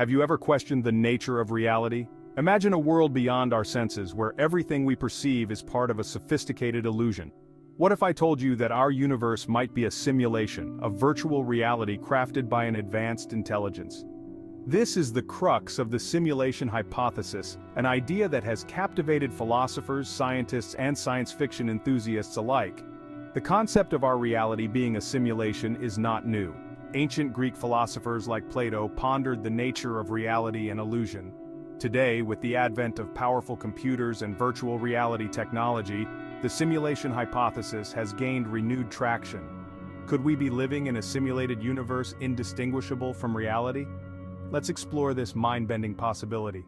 Have you ever questioned the nature of reality? Imagine a world beyond our senses where everything we perceive is part of a sophisticated illusion. What if I told you that our universe might be a simulation, a virtual reality crafted by an advanced intelligence? This is the crux of the simulation hypothesis, an idea that has captivated philosophers, scientists, and science fiction enthusiasts alike. The concept of our reality being a simulation is not new. Ancient Greek philosophers like Plato pondered the nature of reality and illusion. Today, with the advent of powerful computers and virtual reality technology, the simulation hypothesis has gained renewed traction. Could we be living in a simulated universe indistinguishable from reality? Let's explore this mind-bending possibility.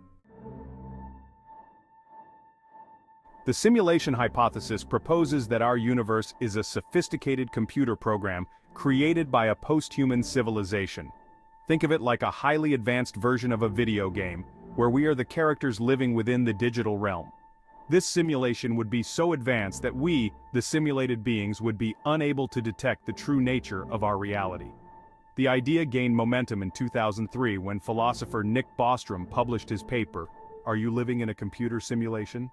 The simulation hypothesis proposes that our universe is a sophisticated computer program created by a post-human civilization. Think of it like a highly advanced version of a video game, where we are the characters living within the digital realm. This simulation would be so advanced that we, the simulated beings would be unable to detect the true nature of our reality. The idea gained momentum in 2003 when philosopher Nick Bostrom published his paper, Are You Living in a Computer Simulation?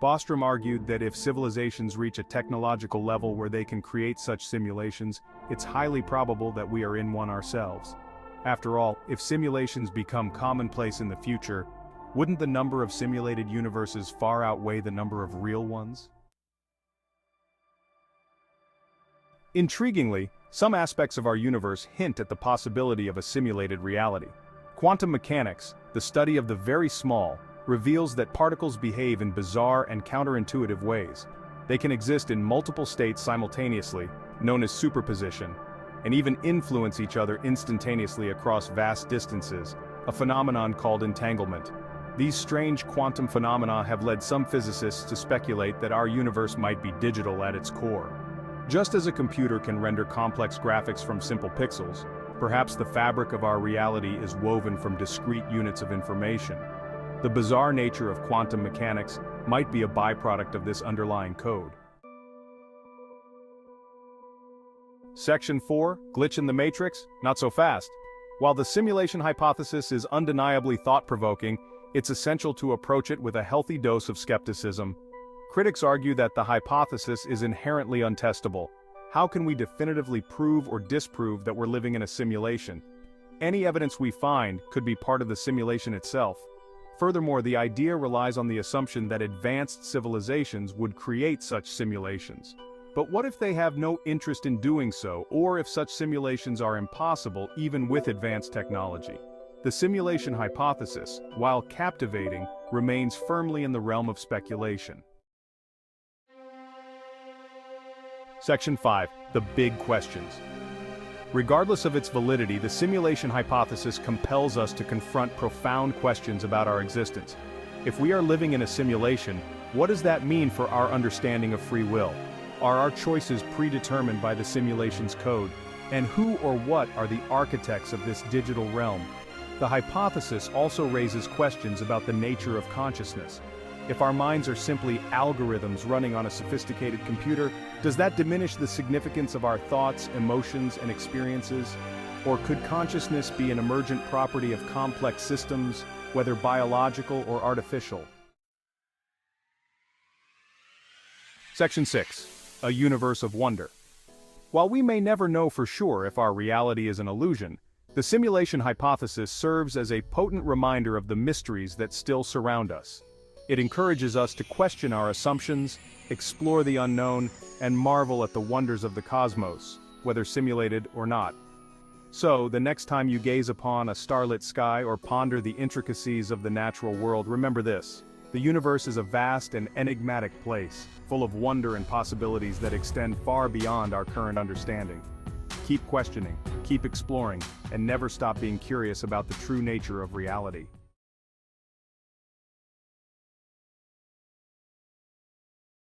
Bostrom argued that if civilizations reach a technological level where they can create such simulations, it's highly probable that we are in one ourselves. After all, if simulations become commonplace in the future, wouldn't the number of simulated universes far outweigh the number of real ones? Intriguingly, some aspects of our universe hint at the possibility of a simulated reality. Quantum mechanics, the study of the very small, reveals that particles behave in bizarre and counterintuitive ways. They can exist in multiple states simultaneously, known as superposition, and even influence each other instantaneously across vast distances, a phenomenon called entanglement. These strange quantum phenomena have led some physicists to speculate that our universe might be digital at its core. Just as a computer can render complex graphics from simple pixels, perhaps the fabric of our reality is woven from discrete units of information. The bizarre nature of quantum mechanics might be a byproduct of this underlying code. Section 4, Glitch in the Matrix? Not so fast. While the simulation hypothesis is undeniably thought-provoking, it's essential to approach it with a healthy dose of skepticism Critics argue that the hypothesis is inherently untestable. How can we definitively prove or disprove that we're living in a simulation? Any evidence we find could be part of the simulation itself. Furthermore, the idea relies on the assumption that advanced civilizations would create such simulations. But what if they have no interest in doing so, or if such simulations are impossible even with advanced technology? The simulation hypothesis, while captivating, remains firmly in the realm of speculation. Section 5. The Big Questions. Regardless of its validity, the simulation hypothesis compels us to confront profound questions about our existence. If we are living in a simulation, what does that mean for our understanding of free will? Are our choices predetermined by the simulation's code? And who or what are the architects of this digital realm? The hypothesis also raises questions about the nature of consciousness. If our minds are simply algorithms running on a sophisticated computer, does that diminish the significance of our thoughts, emotions, and experiences? Or could consciousness be an emergent property of complex systems, whether biological or artificial? Section 6. A Universe of Wonder. While we may never know for sure if our reality is an illusion, the simulation hypothesis serves as a potent reminder of the mysteries that still surround us. It encourages us to question our assumptions, explore the unknown, and marvel at the wonders of the cosmos, whether simulated or not. So, the next time you gaze upon a starlit sky or ponder the intricacies of the natural world, remember this. The universe is a vast and enigmatic place, full of wonder and possibilities that extend far beyond our current understanding. Keep questioning, keep exploring, and never stop being curious about the true nature of reality.